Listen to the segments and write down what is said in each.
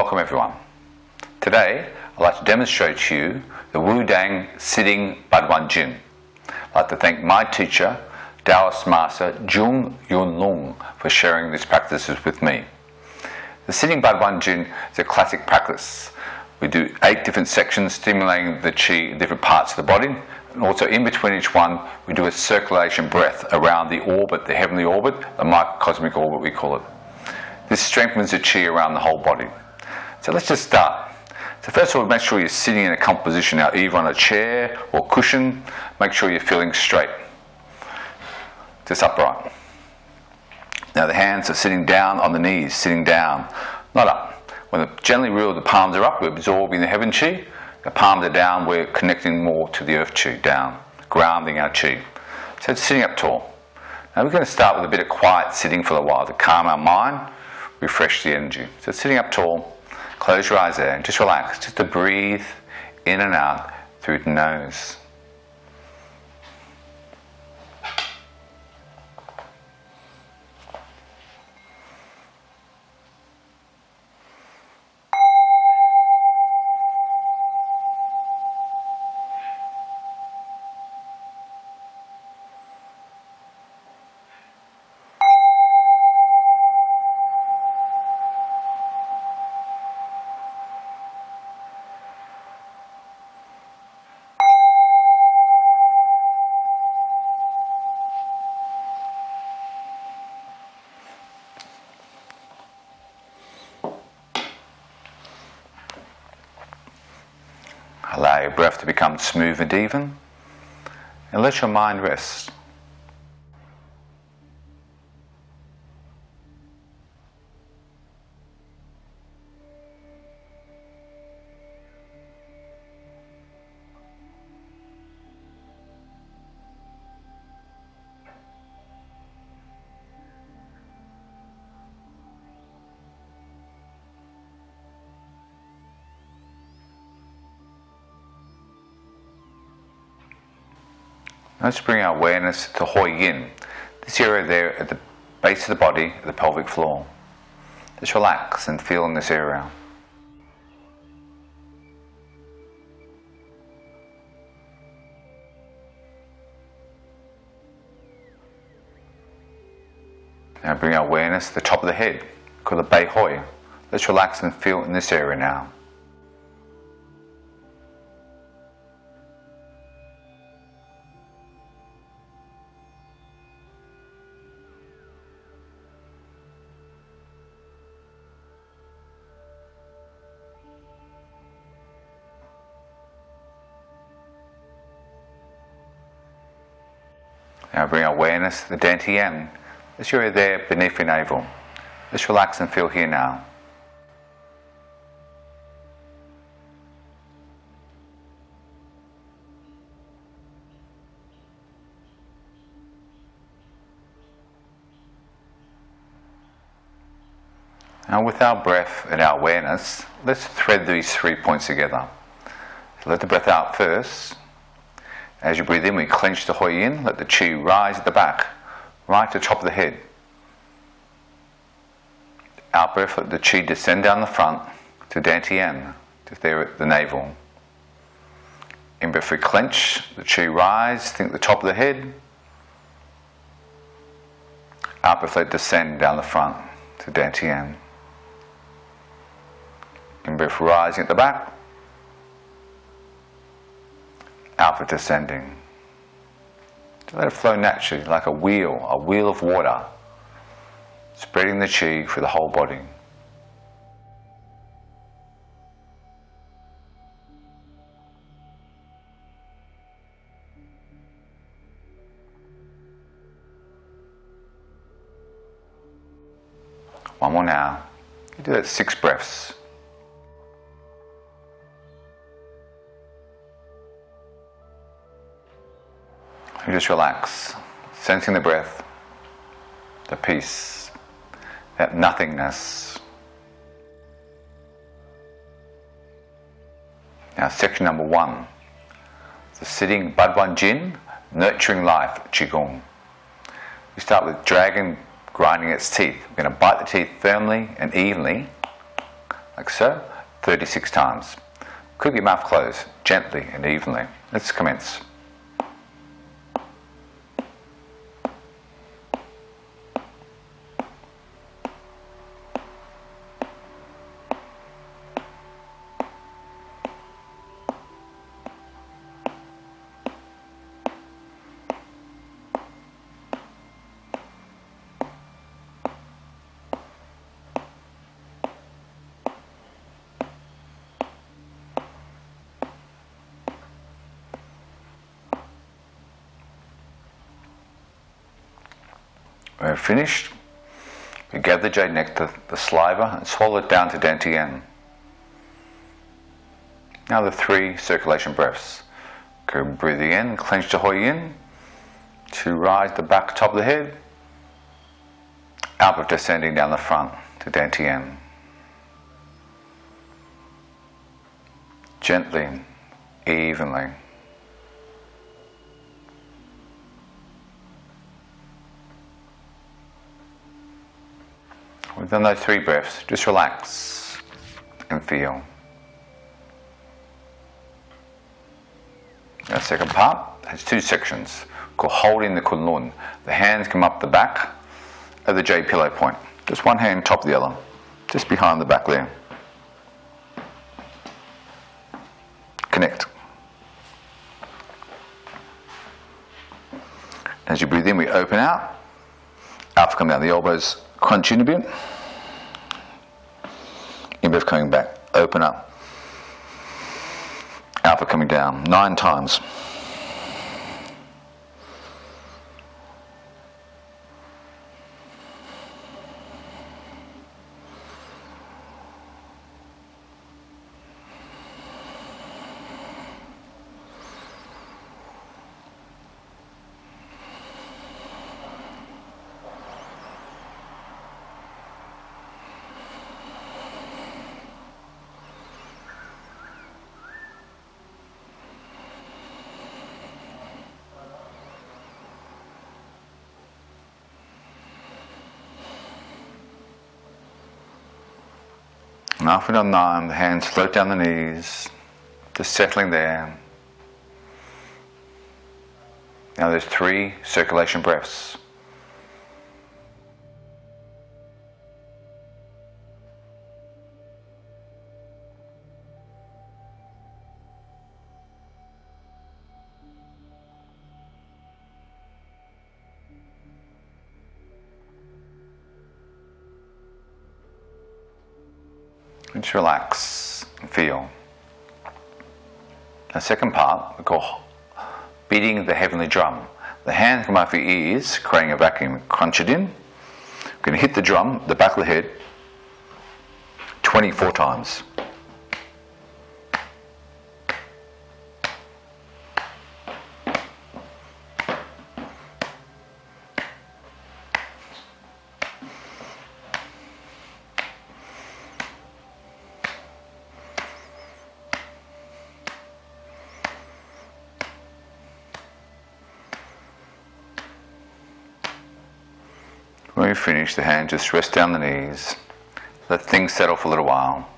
Welcome everyone. Today I'd like to demonstrate to you the Wu Dang Sitting Wan Jin. I'd like to thank my teacher, Taoist Master Zhong Yun Long for sharing these practices with me. The Sitting Wan Jin is a classic practice. We do eight different sections stimulating the chi in different parts of the body and also in between each one we do a circulation breath around the orbit, the heavenly orbit, the microcosmic orbit we call it. This strengthens the chi around the whole body. So let's just start. So first of all, make sure you're sitting in a composition now, either on a chair or cushion. Make sure you're feeling straight, just upright. Now the hands are sitting down on the knees, sitting down, not up. When the gently wheel the palms are up, we're absorbing the heaven chi. The palms are down, we're connecting more to the earth chi, down, grounding our chi. So it's sitting up tall. Now we're going to start with a bit of quiet sitting for a while to calm our mind refresh the energy. So sitting up tall, close your eyes there and just relax, just to breathe in and out through the nose. Allow your breath to become smooth and even, and let your mind rest. Let's bring our awareness to Hui Yin, this area there at the base of the body, the pelvic floor. Just relax and feel in this area. Now bring our awareness to the top of the head, called the Bai Hui. Let's relax and feel in this area now. Now to the dantian, this area there beneath your navel. Just relax and feel here now. Now with our breath and our awareness, let's thread these three points together. Let the breath out first. As you breathe in, we clench the Hui Yin, let the Chi rise at the back, right to the top of the head. Out breath, let the Chi descend down the front to Dantian, to there at the navel. In breath, we clench, the Chi rise, think the top of the head. Out breath, let descend down the front to Dantian. In breath, rising at the back. Alpha descending. Let it flow naturally like a wheel, a wheel of water, spreading the chi through the whole body. One more now. You do that six breaths. You just relax, sensing the breath, the peace, that nothingness. Now, section number one the sitting Ba Duan Jin, nurturing life, Qigong. We start with dragon grinding its teeth. We're going to bite the teeth firmly and evenly like so, 36 times. Keep your mouth closed, gently and evenly. Let's commence. When we're finished, we gather the jade nectar, the saliva, and swallow it down to Dantian. Now the three circulation breaths. Go breathing in, clench the Hui Yin, to rise the back top of the head, out breath descending down the front to Dantian. Gently, evenly. Within those three breaths, just relax and feel. The second part has two sections called holding the kunlun. The hands come up the back of the jade pillow point. Just one hand top of the other, just behind the back there. Connect. As you breathe in, we open out. Out come down. The elbows crunch in a bit. In breath coming back. Open up. Alpha coming down. Nine times. And off and on nine, the hands float down the knees, just settling there. Now there's three circulation breaths. Just relax and feel. The second part we call beating the heavenly drum. The hand come off your ears, creating a vacuum. Crunch it in. We're going to hit the drum, the back of the head, 24 times. Finish, the hand just rest down the knees. Let things settle for a little while.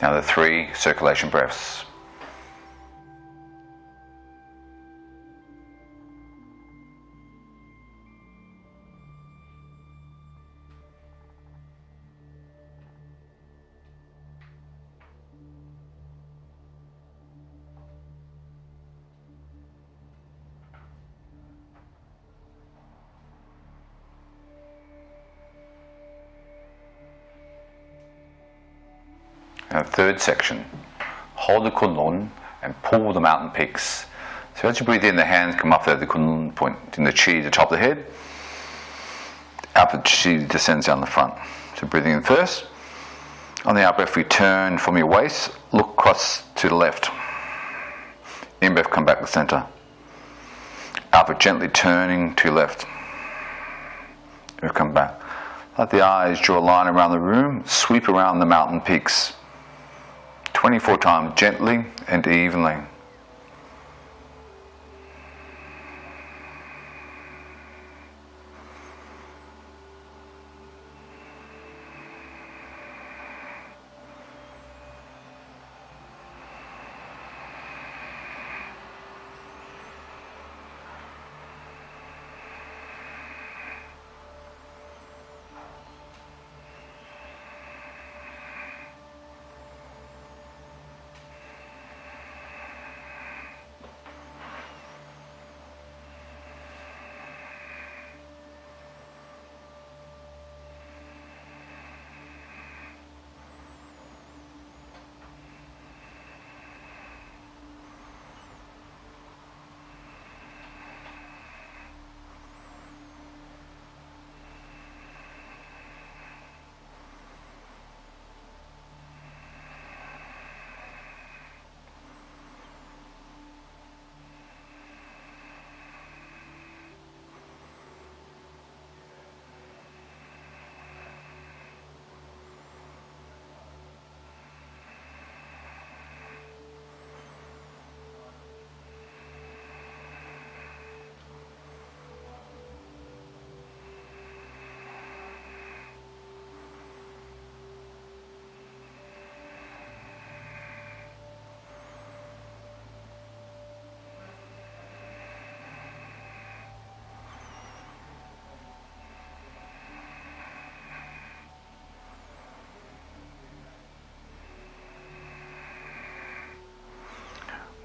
Now the three circulation breaths. Now third section. Hold the kunlun and pull the mountain peaks. So as you breathe in, the hands come up there, the kunlun point in the chi, the top of the head. Out the chi descends down the front. So breathing in first. On the out breath, we turn from your waist, look across to the left. In breath, come back to the center. Out gently turning to left. We come back. Let the eyes draw a line around the room, sweep around the mountain peaks. 24 times, gently and evenly.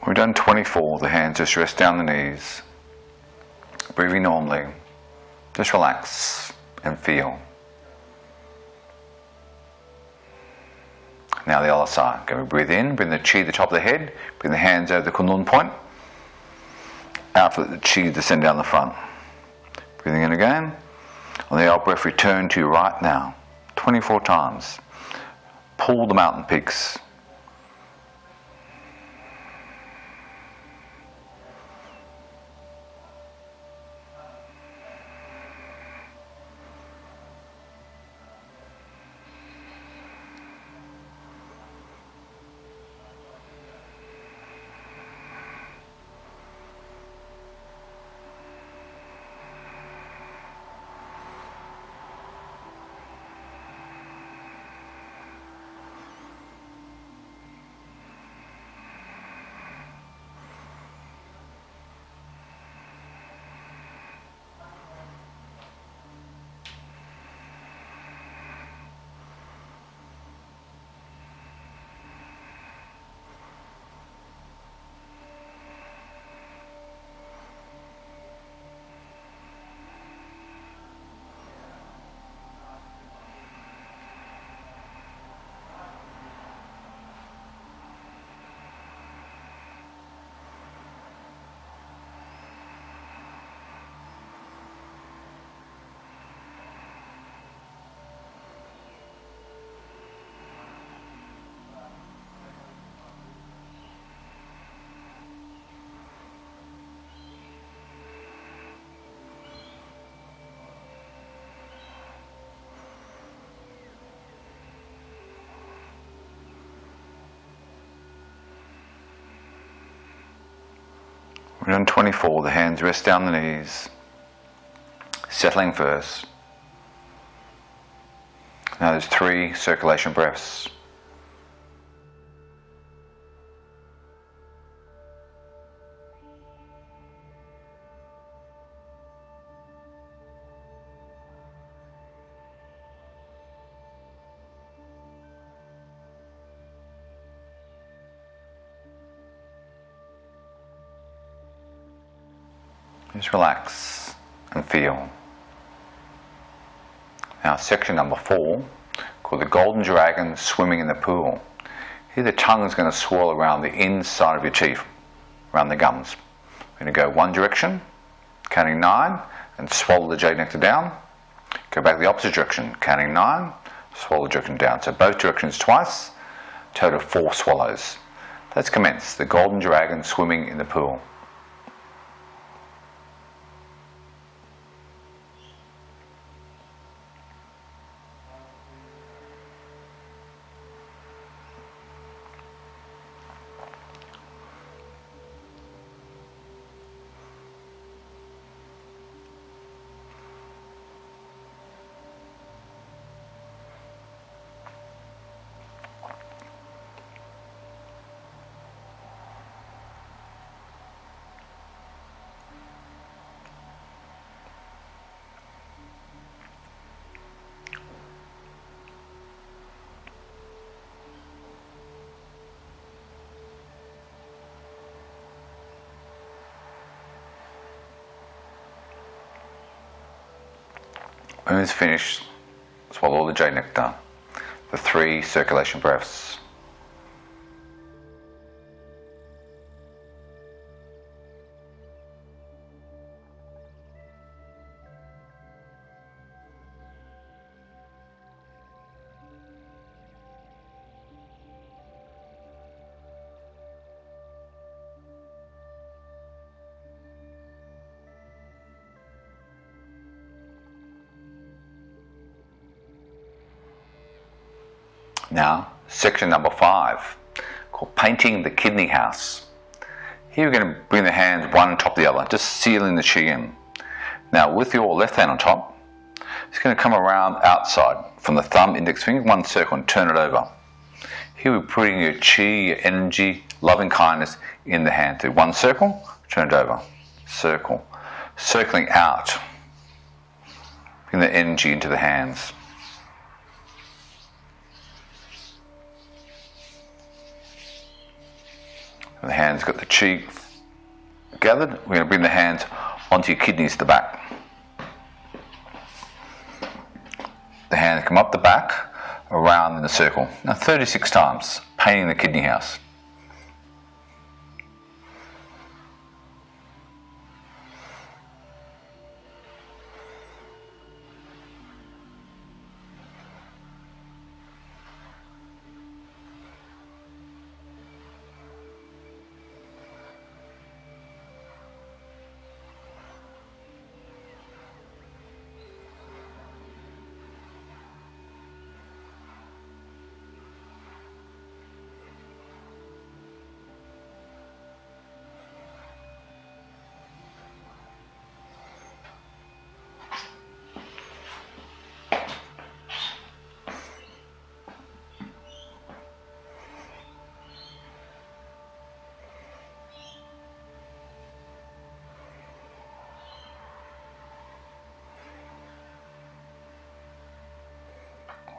We've done 24. The hands just rest down the knees. Breathing normally. Just relax and feel. Now the other side. Go breathe in, bring the chi to the top of the head, bring the hands over the kunlun point. Out for the chi to descend down the front. Breathing in again. On the out breath, return to right now. 24 times. Pull the mountain peaks. We're on 24. The hands rest down the knees. Settling first. Now there's three circulation breaths. Just relax and feel. Now, section number four, called the Golden Dragon Swimming in the Pool. Here, the tongue is going to swirl around the inside of your teeth, around the gums. We're going to go one direction, counting nine, and swallow the jade nectar down. Go back the opposite direction, counting nine, swallow the direction down. So both directions twice, total four swallows. Let's commence the Golden Dragon Swimming in the Pool. When it's finished, swallow the jade nectar, the three circulation breaths. Now, section number five, called Painting the Kidney House. Here we're going to bring the hands one on top of the other, just sealing the chi in. Now, with your left hand on top, it's going to come around outside from the thumb, index finger, one circle, and turn it over. Here we're putting your chi, your energy, loving kindness in the hand. through one circle, turn it over, circle, circling out. Bring the energy into the hands. The hands got the cheek gathered. We're going to bring the hands onto your kidneys, the back. The hands come up the back, around in a circle. Now 36 times, painting the kidney house.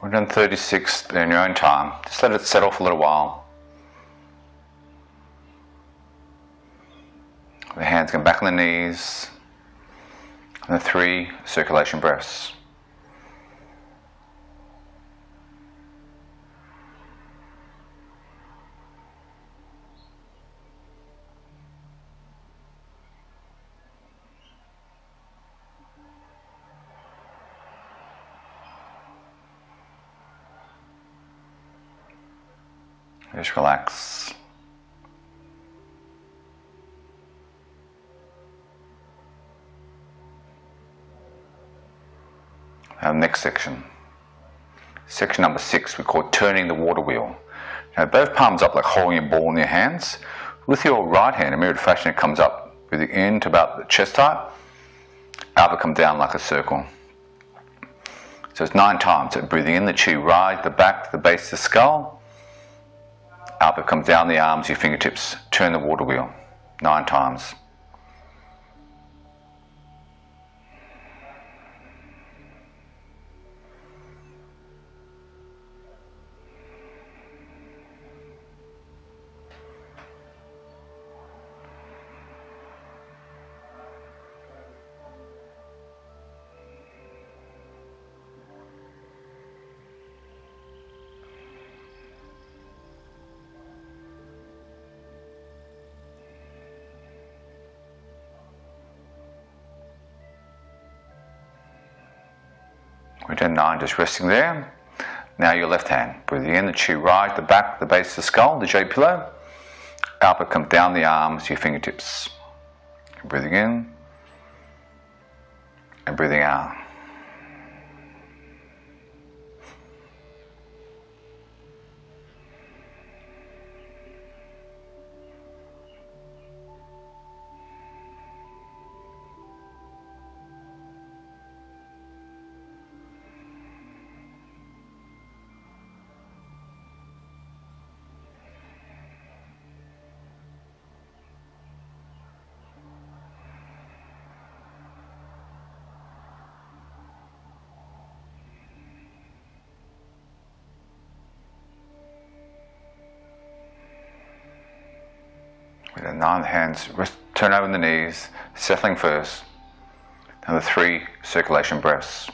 We've done 36 in your own time. Just let it settle for a little while. The hands come back on the knees. And the three circulation breaths. Just relax. Our next section. Section number six, we call turning the water wheel. Now, both palms up like holding a ball in your hands. With your right hand, in mirrored fashion, it comes up with the end to about the chest height. Out, come down like a circle. So it's nine times. So breathing in the chi, right, the back, the base the skull up, it comes down the arms, your fingertips. Turn the water wheel nine times. Just resting there. Now your left hand, breathing in the chi right, the back, the base of the skull, the jade pillow. Up, come down the arms, your fingertips. Breathing in and breathing out. Hands, rest, turn over the knees, settling first, and the three circulation breaths.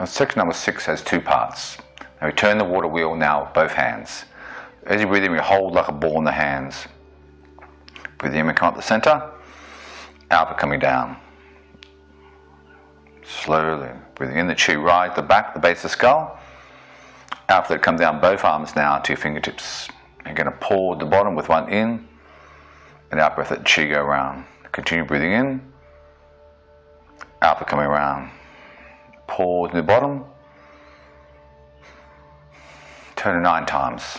Now, section number six has two parts. Now we turn the water wheel now with both hands. As you breathe in, we hold like a ball in the hands. Breathe in, we come up the center. Out, we're coming down. Slowly. Breathing in the chi right, the back, the base of the skull. Out, let it come down both arms now to your fingertips. You're going to at the bottom with one in. And out breath, let chi go around. Continue breathing in. Out, coming around pause in the bottom, turn it nine times.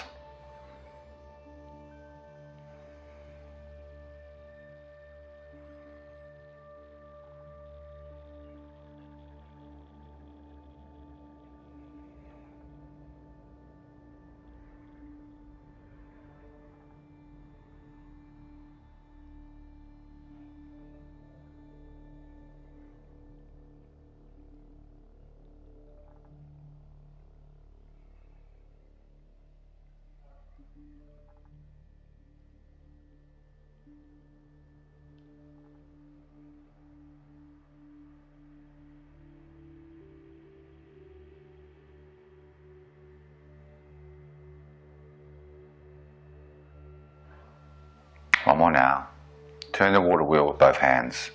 Now. Turn the water wheel with both hands.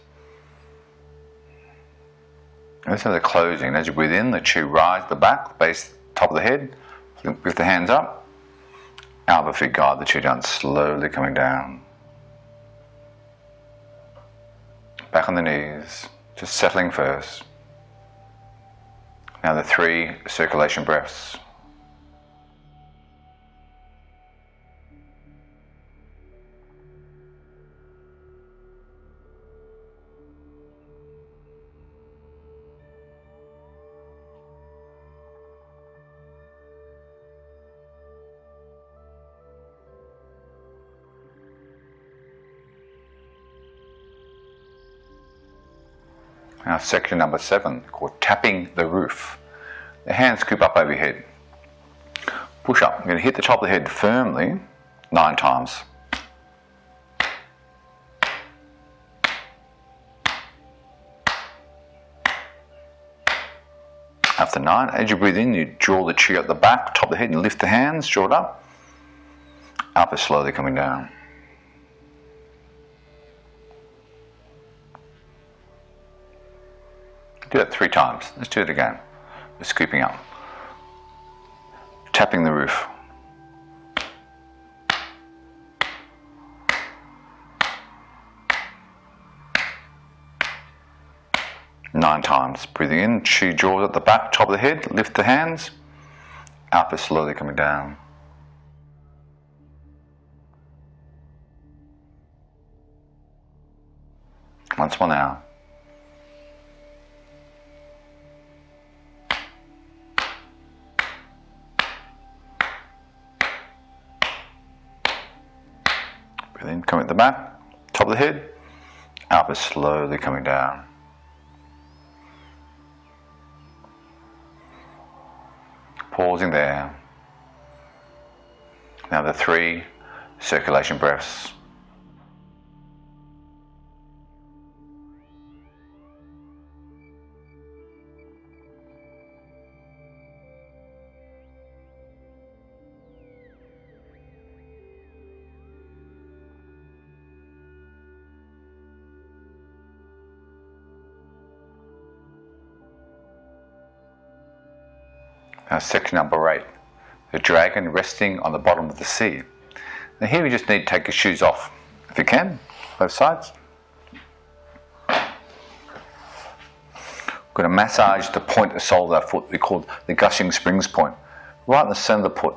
And so the closing. As you breathe in, the chi rise the back, base, top of the head. Lift the hands up. Out the feet guard the chi down, slowly coming down. Back on the knees, just settling first. Now the three circulation breaths. Section number seven, called tapping the roof. The hands scoop up over your head. Push up. You're going to hit the top of the head firmly nine times. After nine, as you breathe in, you draw the chi up the back, top of the head, and lift the hands, draw it up. Up is slowly coming down. Do it three times. Let's do it again. We're scooping up. Tapping the roof. Nine times. Breathing in, chi jaws at the back, top of the head, lift the hands. Up is slowly coming down. Once more now. In, coming at the back, top of the head, up is slowly coming down. Pausing there. Now the three circulation breaths. Now, section number eight, the dragon resting on the bottom of the sea. Now, here we just need to take your shoes off, if you can, both sides. We're going to massage the point of sole of our foot, we call the gushing springs point, right in the center of the foot,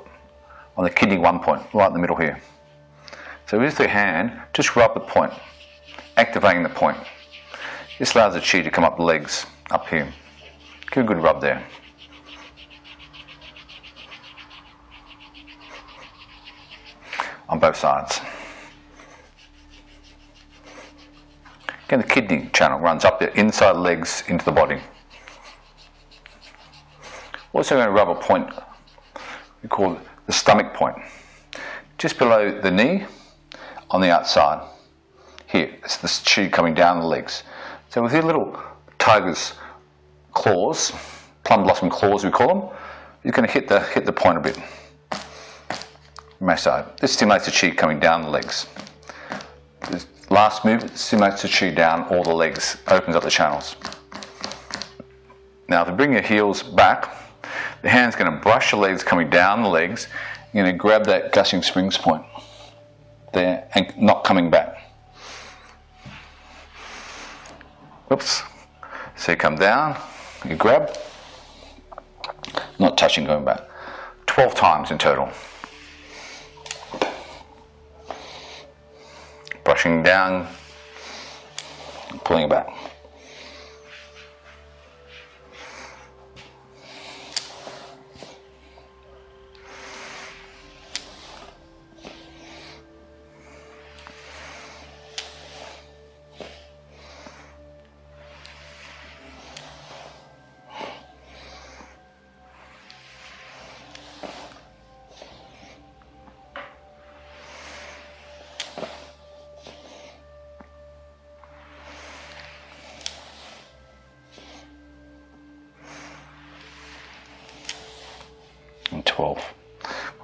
on the kidney one point, right in the middle here. So with the hand, just rub the point, activating the point. This allows the chi to come up the legs, up here. Give a good rub there. On both sides. Again, the kidney channel runs up the inside legs into the body. Also going to rub a point we call the stomach point. Just below the knee on the outside. Here, it's the chi coming down the legs. So with your little tiger's claws, plum blossom claws we call them, you're going to hit the, hit the point a bit massage. This stimulates the chi coming down the legs. This last movement stimulates the chi down all the legs, opens up the channels. Now to bring your heels back, the hand's going to brush the legs coming down the legs. You're going to grab that gushing springs point there and not coming back. Whoops. So you come down, you grab, not touching going back. 12 times in total. Brushing down, pulling it back.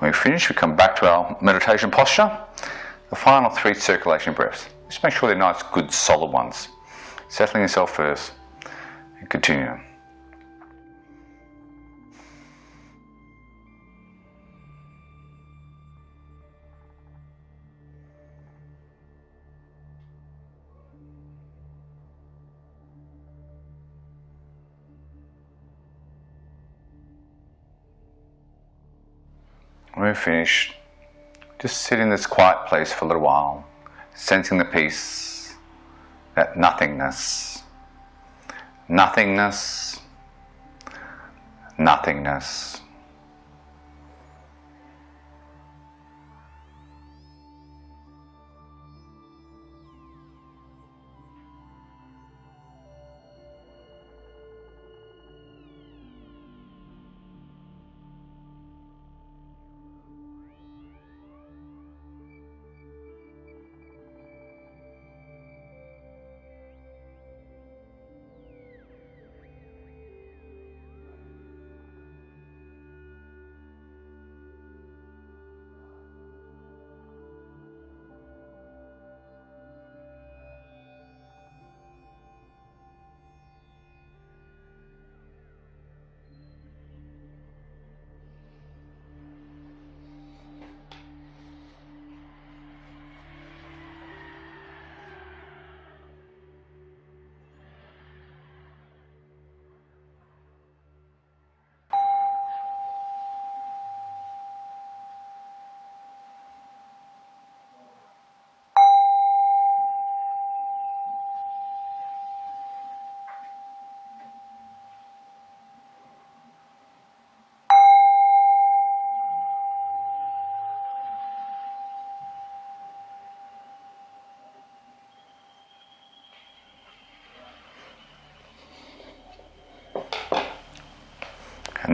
When we finish, we come back to our meditation posture. the final three circulation breaths. Just make sure they're nice, good, solid ones. Settling yourself first and continue. When we're finished, just sit in this quiet place for a little while, sensing the peace, that nothingness, nothingness, nothingness.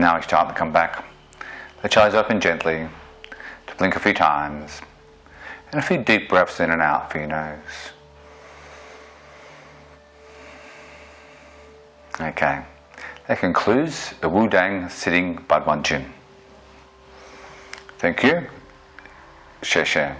Now each time to come back, let your eyes open gently, to blink a few times, and a few deep breaths in and out through your nose. Okay, that concludes the Wu Dang sitting Ba Duan Jin. Thank you. Share.